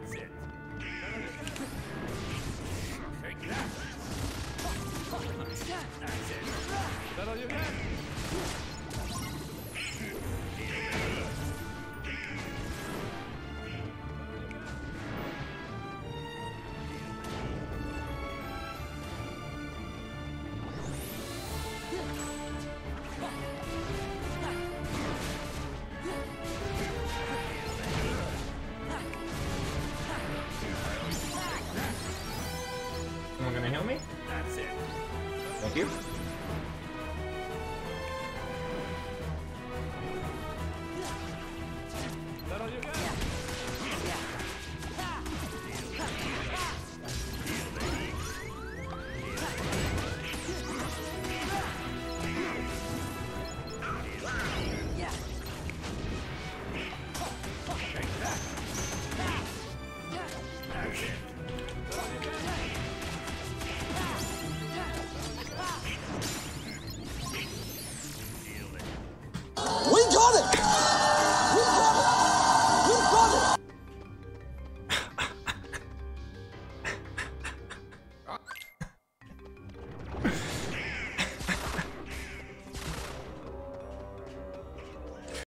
That's it. Gonna heal me? That's it. Thank you. Is that all you got? That's it.